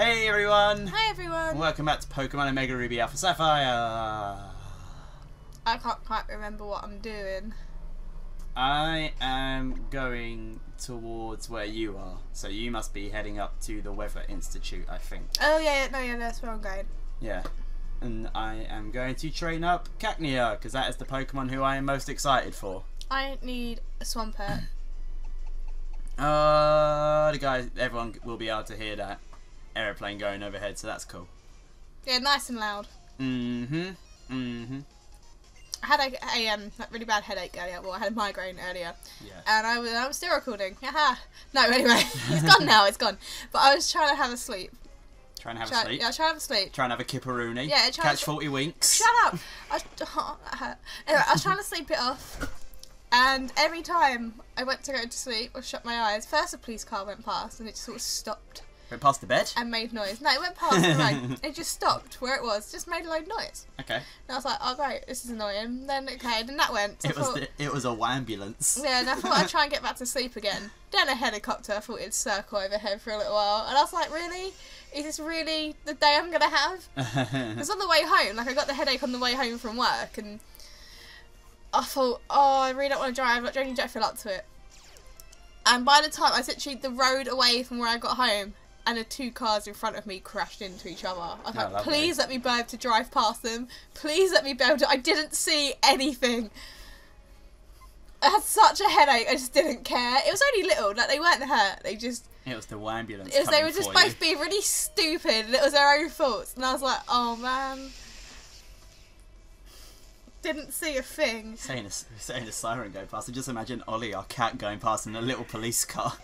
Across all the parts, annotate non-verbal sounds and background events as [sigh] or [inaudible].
Hey everyone! Hi everyone. Welcome back to Pokemon Omega Ruby Alpha Sapphire. I can't quite remember what I'm doing. I am going towards where you are, so you must be heading up to the Weather Institute, I think. Oh yeah, yeah, no, yeah, that's where I'm going. Yeah. And I am going to train up Cacnea, because that is the Pokemon who I am most excited for. I need a Swampert. Uh, the guys, everyone will be able to hear that aeroplane going overhead, so that's cool. yeah, nice and loud. Mm-hmm. Mm-hmm. I had a, a um like really bad headache earlier. Well, I had a migraine earlier, Yeah. and I was I was still recording. Haha. No, anyway, [laughs] it's gone now. It's gone. But I was trying to have a sleep. Trying to have Try, a sleep. Yeah, I was trying to have a sleep. Try and have a kipperoonie. Yeah, Catch to- 40 winks. Shut up! I oh. [laughs] Anyway, I was trying to sleep it off, and every time I went to go to sleep or shut my eyes, first a police car went past and it just sort of stopped Went past the bed. and made noise. No, it went past the road. [laughs] It just stopped where it was, just made a loud noise. Okay. And I was like, oh great, this is annoying. Then okay, then that went. So I It was thought, the, it was a ambulance. yeah, and I thought I'd try and get back to sleep again. [laughs] Then a helicopter, I thought it'd circle overhead for a little while, and I was like, really? Is this really the day I'm gonna have? [laughs] It was on the way home. Like I got the headache on the way home from work, and I thought, oh, I really don't want to drive. I don't don't feel up to it. And by the time I was literally the road away from where I got home, and the two cars in front of me crashed into each other. I was Oh, like, lovely. please let me be able to drive past them. Please let me be able to. I didn't see anything. I had such a headache. I just didn't care. It was only little. Like they weren't hurt. They just it was the ambulance. it was, they were just both you. being really stupid and it was their own faults and I was like, oh man. Didn't see a thing. Saying a, saying a siren go past. I just imagine Ollie, our cat, going past in a little police car.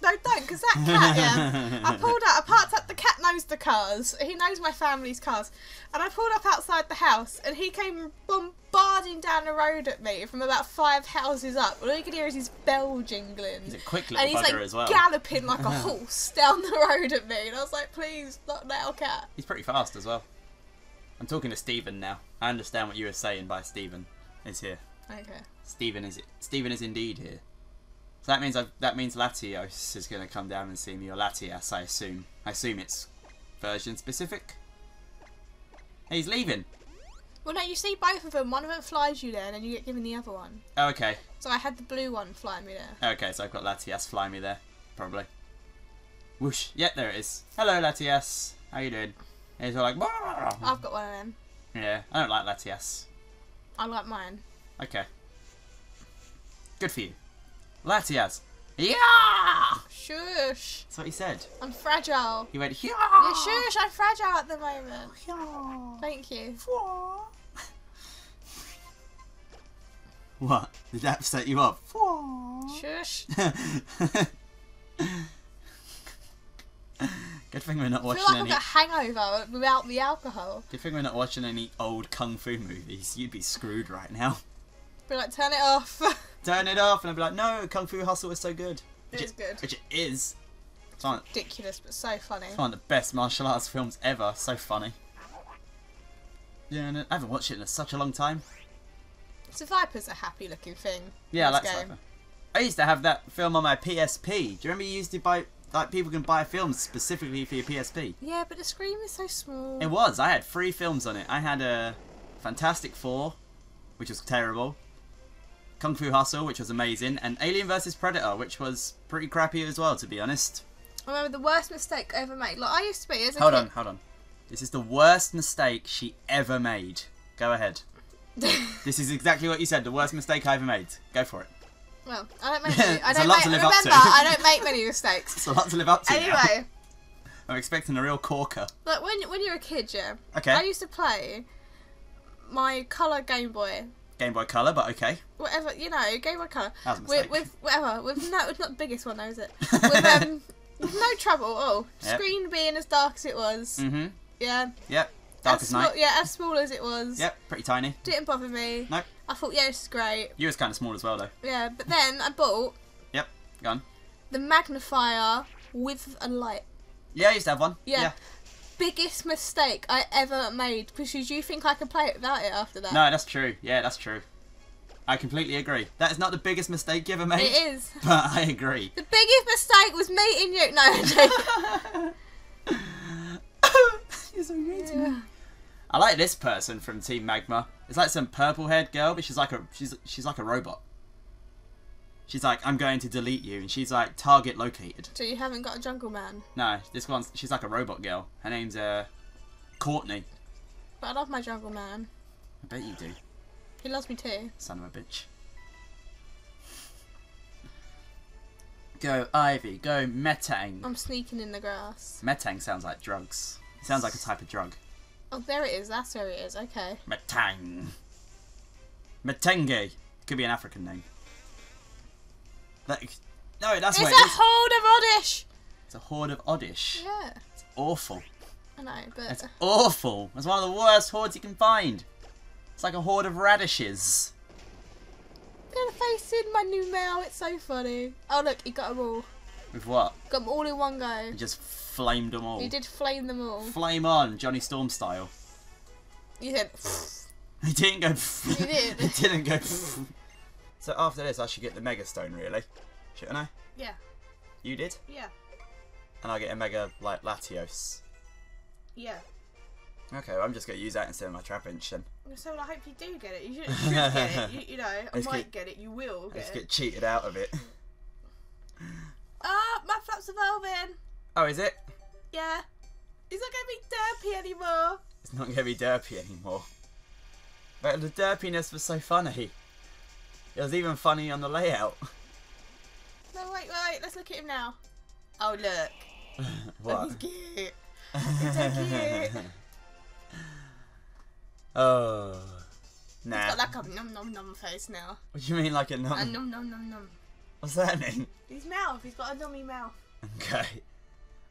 No, don't, because that cat, yeah. I [laughs] pulled up, I parked up, the cat knows the cars. He knows my family's cars. And I pulled up outside the house and he came bombarding down the road at me from about five houses up. All you can hear is his bell jingling. He's a quick little and he's like as well. galloping like a [laughs] horse down the road at me. And I was like, please, not now, cat. He's pretty fast as well. I'm talking to Steven now. I understand what you were saying by Steven is here. Okay. Steven is Steven is indeed here. So that means I've, that means Latios is going to come down and see me, or Latias, I assume. I assume it's version specific. He's leaving. Well, no, you see both of them. One of them flies you there, and then you get given the other one. Oh, okay. So I had the blue one fly me there. Oh, okay, so I've got Latias fly me there, probably. Whoosh. Yeah, there it is. Hello, Latias. How you doing? And he's all like, "Bah!" I've got one of them. yeah, I don't like Latias. I like mine. Okay. Good for you. Latias. Yeah! Shush. That's what he said. I'm fragile. He went, yeah! Yeah, shush. I'm fragile at the moment. Yeah. Thank you. [laughs] What? Did that set you up? Shush. [laughs] Good thing we're not I watching feel like I've any. got a hangover without the alcohol. Good thing we're not watching any old kung fu movies. You'd be screwed right now. Be like, turn it off. [laughs] Turn it off, and I'd be like, no, Kung Fu Hustle is so good. Which It is good. Which it is. It's one, Ridiculous, but so funny. it's one of the best martial arts films ever. So funny. Yeah, and I haven't watched it in such a long time. Seviper's a happy looking thing. Yeah, I like. Cypher. I used to have that film on my PSP. Do you remember you used to buy like people can buy films specifically for your PSP? Yeah, but the screen is so small. It was. I had three films on it. I had a Fantastic Four, which was terrible. Kung Fu Hustle, which was amazing, and Alien vs Predator, which was pretty crappy as well, to be honest. I remember the worst mistake I ever made. Like I used to be as a Hold kid. on, hold on. This is the worst mistake she ever made. Go ahead. [laughs] This is exactly what you said. The worst mistake I ever made. Go for it. well, I don't [laughs] make. Many, I It's a don't lot make. to live remember, up to. I don't make many mistakes. It's a lot to live up to. now. Anyway, [laughs] I'm expecting a real corker. like when when you're a kid, yeah. Okay. I used to play my color Game Boy, Game Boy Color, but okay. whatever you know, Game Boy Color. That was a With, with whatever, with no, it's not the biggest one, though, is it? [laughs] With um, with no trouble at all. Yep. Screen being as dark as it was, Mm-hmm. yeah. Yep. Dark as as night. Yeah, as small as it was. Yep. Pretty tiny. Didn't bother me. Nope. I thought, yeah, this is great. You was kind of small as well, though. Yeah, but then I bought Yep. Gone. the magnifier with a light. Yeah, I used to have one. Yeah. Biggest mistake I ever made because you think I can play it without it after that. No, that's true. Yeah, that's true. I completely agree. That is not the biggest mistake you ever made. It is. [laughs] But I agree. The biggest mistake was meeting you. No. [laughs] You're so mean to me. I like this person from Team Magma. It's like some purple-haired girl, but she's like a she's she's like a robot. She's like, I'm going to delete you, and she's like target located. So you haven't got a jungle man. No, this one's she's like a robot girl. Her name's uh Courtney. But I love my jungle man. I bet you do, He loves me too. son of a bitch. Go Ivy, go Metang. I'm sneaking in the grass. Metang sounds like drugs. It sounds like a type of drug. Oh, there it is. That's where it is. Okay. Metang. Metenge. Could be an African name. No, that's It's what a it is. horde of oddish. It's a horde of oddish. Yeah. Awful. I know, but It's awful. It's one of the worst hordes you can find. It's like a horde of radishes. gonna face in my new mail. It's so funny. Oh look, he got them all. With what? Got them all in one go. He just flamed them all. He did flame them all. Flame on, Johnny Storm style. You said, He didn't go. He did. [laughs] he didn't go. [laughs] so after this, I should get the Mega Stone, really, shouldn't I? yeah, You did, yeah, and I get a Mega like Latios. yeah. Okay, well, I'm just gonna use that instead of my Trapinch then. So I hope you do get it. You should, should get it. [laughs] You, you know, I Let's might get- get it. You will I get just it. get cheated out of it. Ah, my flap's evolving. Oh, is it? Yeah. He's not gonna be derpy anymore. It's not gonna be derpy anymore. But the derpiness was so funny. It was even funny on the layout. [laughs] No, wait, wait. Let's look at him now. Oh look. [laughs] what? Oh, he's cute. He's so cute. [laughs] oh. He's Nah. got like a num num num face now. What do you mean like a num? A num? num num num. What's that mean? His mouth. He's got a nummy mouth. Okay.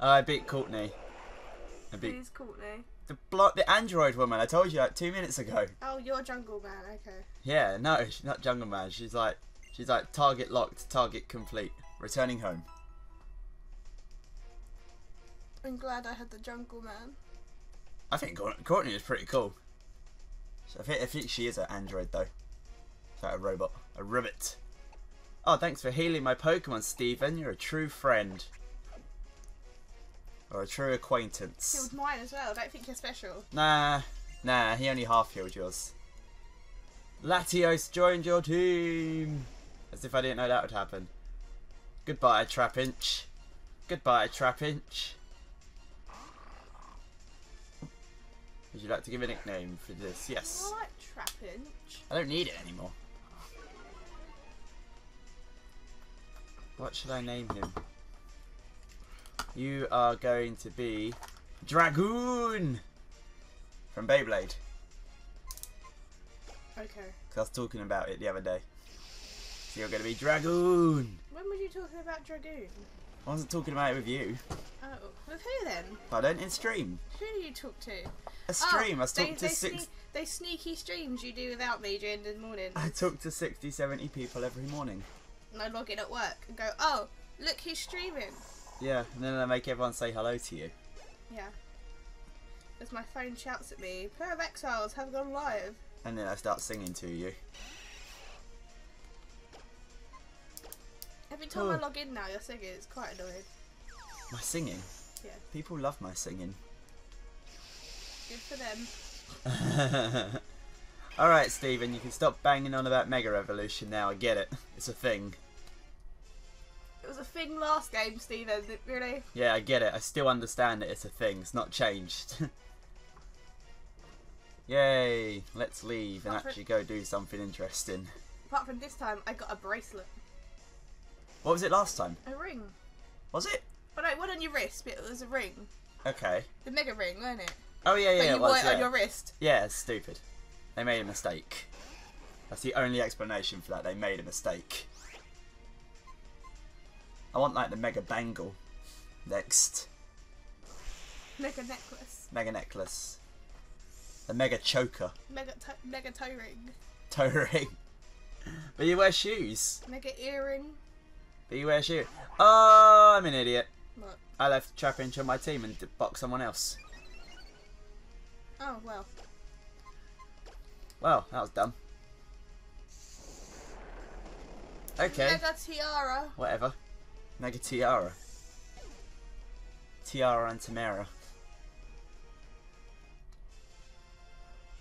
Oh, I beat Courtney. I beat He's Courtney. The block, the android woman. I told you like two minutes ago. Oh, you're Jungle Man. Okay. Yeah, no, she's not Jungle Man. She's like, she's like target locked, target complete, returning home. I'm glad I had the Jungle Man. I think Courtney is pretty cool. I think, I think she is an android though. Like a robot, a ribbit. Oh, thanks for healing my Pokemon, Steven. You're a true friend. Or a true acquaintance. Killed mine as well. Don't think you're special. Nah, nah, he only half healed yours. Latios joined your team! As if I didn't know that would happen. Goodbye, Trapinch. Goodbye, Trapinch. Would you like to give a nickname for this? Yes. I like Trapinch. I don't need it anymore. What should I name him? You are going to be Dragoon from Beyblade. Okay. 'Cause I was talking about it the other day. So you're going to be Dragoon. When were you talking about Dragoon? I wasn't talking about it with you. Oh, with who then? Pardon? In stream. Who do you talk to? A stream. Oh, I was they, to they, six. sneak, they sneaky streams you do without me during the morning. I talk to 60, 70 people every morning. And I log in at work and go, oh, look, he's streaming. Yeah, and then I make everyone say hello to you. Yeah. As my phone shouts at me, pair of exiles have gone live. And then I start singing to you. Every time I Oh. log in now, you're singing. It's quite annoying. My singing. Yeah. People love my singing. Good for them. [laughs] Alright, Steven, you can stop banging on about Mega Evolution now. I get it. It's a thing. It was a thing last game, Steven. Really. Yeah, I get it. I still understand that it's a thing. It's not changed. [laughs] Yay! Let's leave and actually go do something interesting. Apart from this time, I got a bracelet. What was it last time? A ring. Was it? But no, it wasn't on your wrist, but it was a ring. Okay. The mega ring, wasn't it? Oh yeah, yeah, but it you was. wore it yeah. on your wrist. Yeah, it's stupid. They made a mistake. That's the only explanation for that. They made a mistake. I want like the mega bangle next. Mega necklace. Mega necklace. The mega choker. Mega mega toe ring. Toe ring. But you wear shoes. Mega earring. But you wear shoes. Oh, I'm an idiot. What? I left Trapinch on my team and boxed someone else. Oh well. Well, that was dumb. Okay. Mega Tiara. Whatever. Mega Tiara. Tiara and Tamara.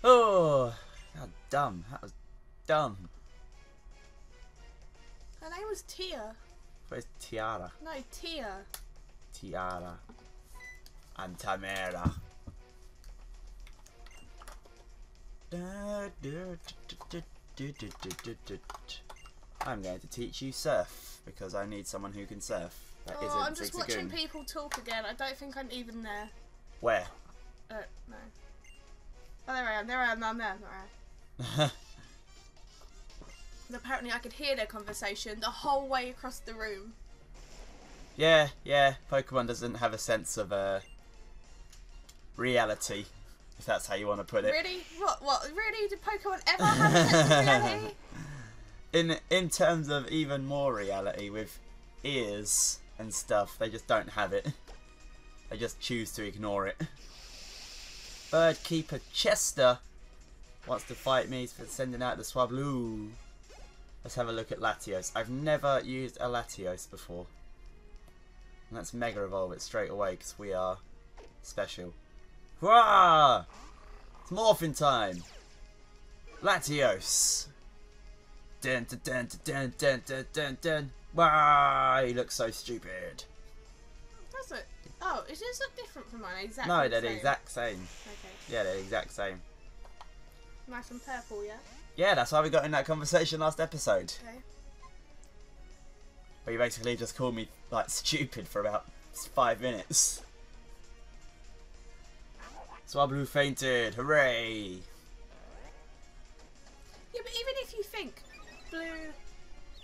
Oh, how dumb. That was dumb. Her name was Tia. Where's Tiara? No, Tia. Tiara. And Tamara. I'm going to teach you surf because I need someone who can surf. That oh, I'm just watching people talk again. I don't think I'm even there. Where? Uh, no. Oh, there I am. There I am. I'm there. There I [laughs] am. And apparently, I could hear their conversation the whole way across the room. yeah, yeah. Pokemon doesn't have a sense of uh, reality, if that's how you want to put it. Really? What? What? Really? Did Pokemon ever have a sense of [laughs] reality? In in terms of even more reality with ears and stuff, they just don't have it. [laughs] They just choose to ignore it. Bird Keeper Chester wants to fight me for sending out the Swablu. Let's have a look at Latios. I've never used a Latios before. And let's Mega Evolve it straight away because we are special. Hurrah! It's morphin time! Latios! Dun dun dun dun dun dun dun dun. Wow, he looks so stupid. Does it? Oh, it does look different from mine. Exactly. No, they're the same. exact same. Okay. Yeah, they're the exact same. Nice and purple, yeah. Yeah, that's why we got in that conversation last episode. Okay. Where you basically just called me like stupid for about five minutes. Swablu fainted, hooray! Yeah, but even if you think blue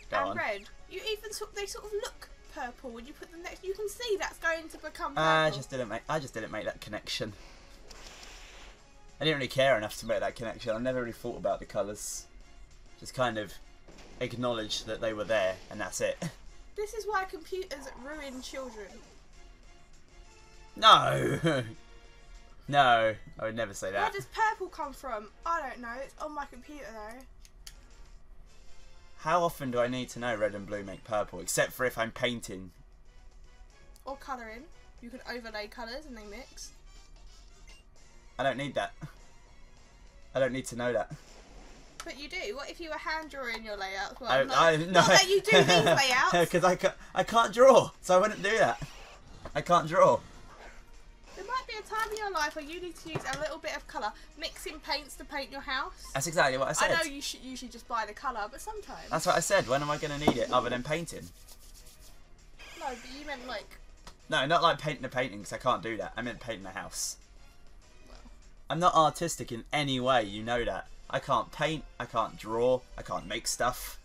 Go and on. red, you even sort they sort of look purple when you put them next. You can see that's going to become purple. I just didn't make I just didn't make that connection. I didn't really care enough to make that connection. I never really thought about the colours. Just kind of acknowledged that they were there and that's it. [laughs] This is why computers ruin children. No! [laughs] no, I would never say that. Where does purple come from? I don't know. It's on my computer though. How often do I need to know red and blue make purple? Except for if I'm painting. Or colouring. You can overlay colours and they mix. I don't need that. I don't need to know that. But you do. What if you were hand drawing your layouts? Well, I, not, I, not that you do these [laughs] layouts. Because I, ca- I can't draw, so I wouldn't do that. I can't draw. Be a time in your life where you need to use a little bit of colour, mixing paints to paint your house. That's exactly what I said. I know you should usually just buy the colour, but sometimes. That's what I said. When am I going to need it other than painting? No, but you meant like. No, not like painting a painting because I can't do that. I meant painting a house. Well. I'm not artistic in any way, you know that. I can't paint, I can't draw, I can't make stuff.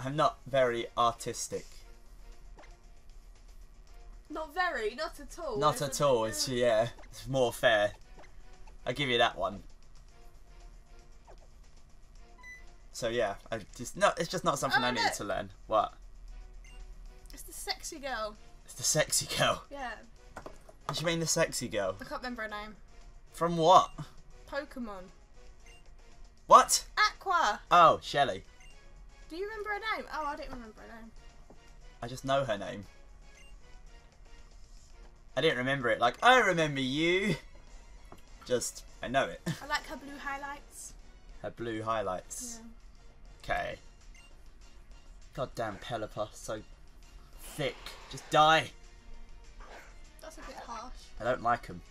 I'm not very artistic. Not very, not at all. Not at all, it's yeah, it's more fair. I give you that one. So yeah, I just no, it's just not something Oh, I need look. to learn. What? It's the sexy girl. It's the sexy girl. Yeah, What do you mean the sexy girl? I can't remember her name. From what? Pokemon. What? Aqua. Oh, Shelly. Do you remember her name? Oh, I don't remember her name. I just know her name. I didn't remember it like I remember you. [laughs] Just I know it. I like her blue highlights. [laughs] Her blue highlights. Yeah. Okay. Goddamn Pelipper, so thick. Just die. That's a bit harsh. I don't like him.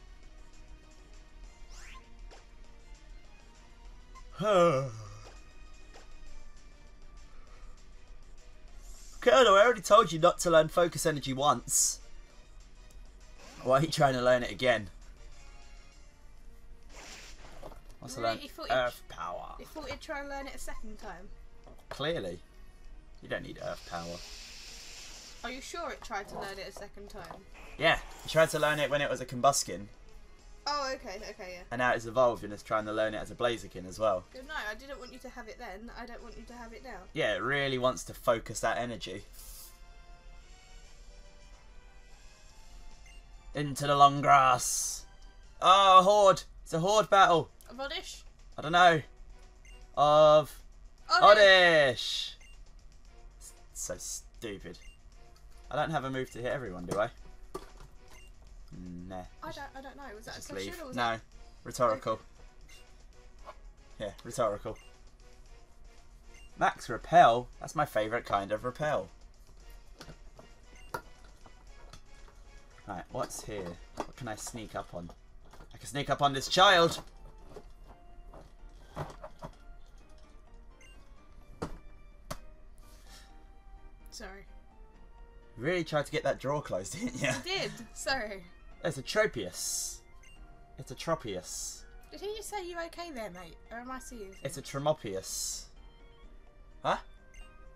[sighs] Colonel, I already told you not to learn focus energy once. Why are you trying to learn it again? What's Really? learn? You thought you- Earth power. You thought you'd try and learn it a second time. Clearly. You don't need earth power. Are you sure it tried to learn it a second time? Yeah, it tried to learn it when it was a Combusken, Oh, okay, okay, yeah. and now it's evolved and it's trying to learn it as a blaziken as well. Good no, I didn't want you to have it then. I don't want you to have it now. Yeah, it really wants to focus that energy. Into the long grass. Oh, a horde. It's a horde battle. A Vodish? I don't know. Of Oddish. Oddish! So stupid. I don't have a move to hit everyone, do I? Nah. I don't. I don't know. Was that a Just question leave. or was No. Rhetorical. Yeah, rhetorical. Max repel? That's my favourite kind of repel. Right, what's here? What can I sneak up on? I can sneak up on this child! Sorry. You really tried to get that drawer closed, [laughs] didn't you? I did. Sorry. It's a Tropius. It's a Tropius. Did he just say you okay there, mate? Or am I seeing? things? It's a Tremopius. Huh?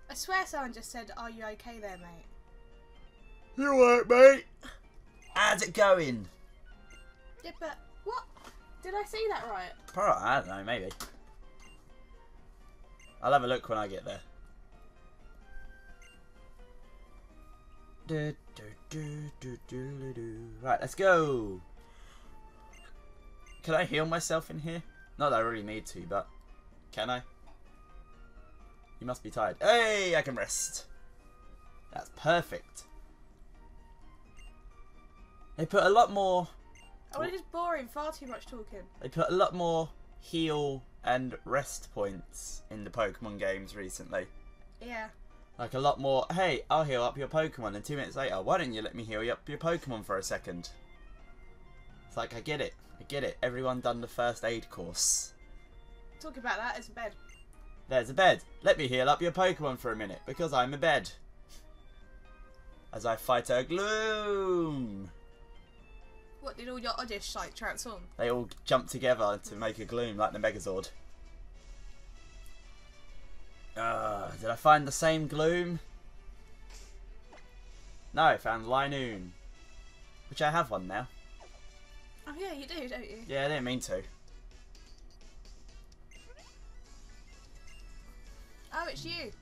I swear someone just said, "Are you okay there, mate?" You alright, mate? How's it going? Yeah, but what? Did I see that right? Probably, I don't know, maybe. I'll have a look when I get there. Right, let's go. Can I heal myself in here? Not that I really need to, but can I? You must be tired. Hey, I can rest. That's perfect. They put a lot more Oh, it is boring. Far too much talking. they put a lot more heal and rest points in the Pokemon games recently. Yeah. Like a lot more, hey, I'll heal up your Pokemon, and two minutes later, why don't you let me heal up your Pokemon for a second? It's like, I get it, I get it. Everyone done the first aid course. Talk about that. There's a bed. There's a bed. Let me heal up your Pokemon for a minute, because I'm a bed. As I fight a Gloom. What did all your oddish like transform? They all jump together to make a Gloom like the Megazord. Uh, did I find the same Gloom? No, I found Linoone. Which I have one now. Oh yeah, you do, don't you? Yeah, I didn't mean to. Oh, it's you.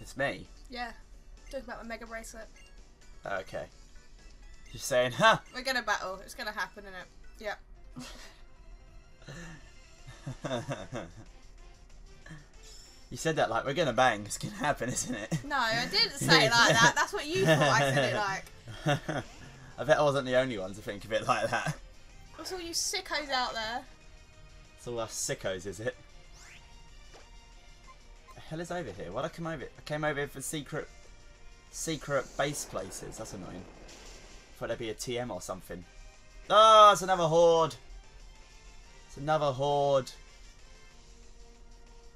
It's me. Yeah. Talking about the mega bracelet. Okay. Just saying, huh? We're gonna battle. It's gonna happen, innit? Yeah. [laughs] you said that like we're gonna bang. It's gonna happen, isn't it? No, I didn't [laughs] say it like that. That's what you thought I said it [laughs] like. I bet I wasn't the only one to think of it like that. What's all you sickos out there? It's all us sickos, is it? The hell is over here? Why'd I come over? I came over here for secret, secret base places. That's annoying. Thought there'd be a TM or something. Oh, it's another horde. It's another horde.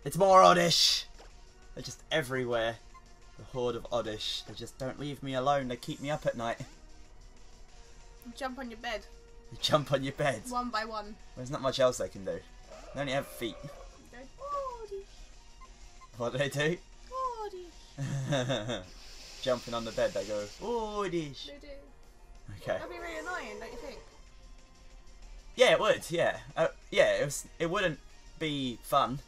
It's more Oddish. They're just everywhere. The horde of Oddish. They just don't leave me alone. They keep me up at night. Jump on your bed, [laughs] They jump on your bed. one by one. There's not much else they can do. They only have feet. Go, Oddish, What do they do? Oddish. [laughs] Jumping on the bed, they go, oh, dish. They do. Okay. That'd be really annoying, don't you think? Yeah, it would. Yeah, uh, yeah. It was. It wouldn't be fun.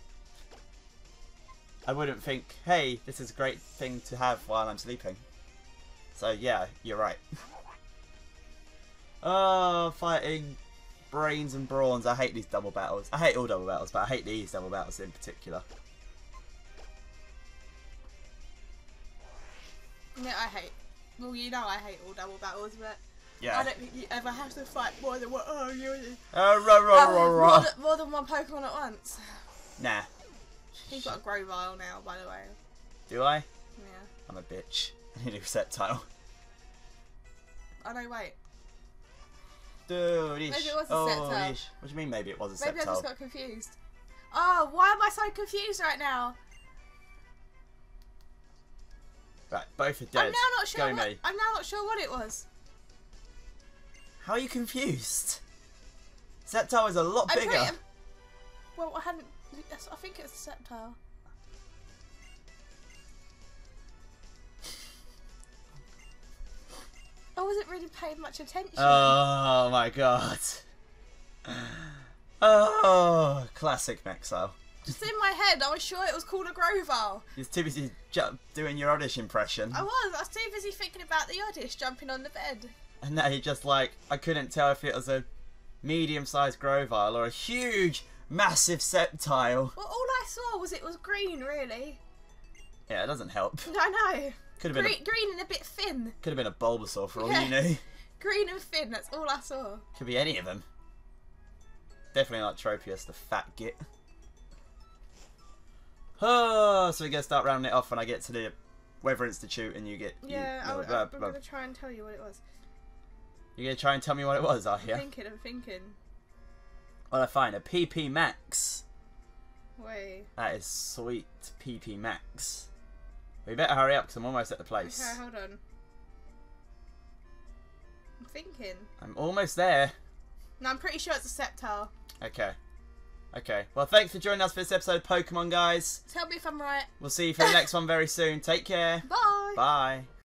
I wouldn't think, hey, this is a great thing to have while I'm sleeping. So yeah, you're right. [laughs] oh, fighting brains and brawns. I hate these double battles. I hate all double battles, but I hate these double battles in particular. Yeah, I hate. Well, you know I hate all double battles, but Yeah. I don't think you ever have to fight more than one. Oh, you. Uh, rah, rah, Oh, rah, more, rah. than, more than one Pokemon at once. Nah. He's got a Grovyle now, by the way. Do I? Yeah. I'm a bitch. [laughs] I need a set title. Oh no, wait. Dude, Maybe it was a Sceptile. What do you mean maybe it was a Maybe I just Sceptile? got confused. Oh, why am I so confused right now? Right, both are dead. I'm now not sure. Go What, me. I'm now not sure what it was. How are you confused? Sceptile is a lot I'm bigger. pretty. Well, I hadn't. I think it's a Sceptile. Oh, I wasn't really paying much attention. Oh my god. Oh, classic Mexile. Just in my head, I was sure it was called a Grovyle. You're too busy doing your Oddish impression. I was. I was too busy thinking about the Oddish jumping on the bed. And they just like, I couldn't tell if it was a medium sized Grovyle or a huge, massive Sceptile. Well, all I saw was it was green, really. Yeah, it doesn't help. [laughs] I know. Could have been Green, green and a bit thin. could have been a Bulbasaur for all Yeah. you knew. [laughs] Green and thin, that's all I saw. Could be any of them. Definitely not Tropius, the fat git. [sighs] Oh, so we're gonna start rounding it off when I get to the Weather Institute and you get. you- Yeah, I, am going to try and tell you what it was. You're gonna try and tell me what it was, are I'm you? thinking, I'm thinking. Well, I find a PP Max. Wait. That is sweet PP Max. We better hurry up because I'm almost at the place. Okay, hold on. I'm thinking. I'm almost there. No, I'm pretty sure it's a Sceptile. Okay. Okay. Well, thanks for joining us for this episode of Pokemon, guys. Tell me if I'm right. We'll see you for the next [laughs] one very soon. Take care. Bye. Bye.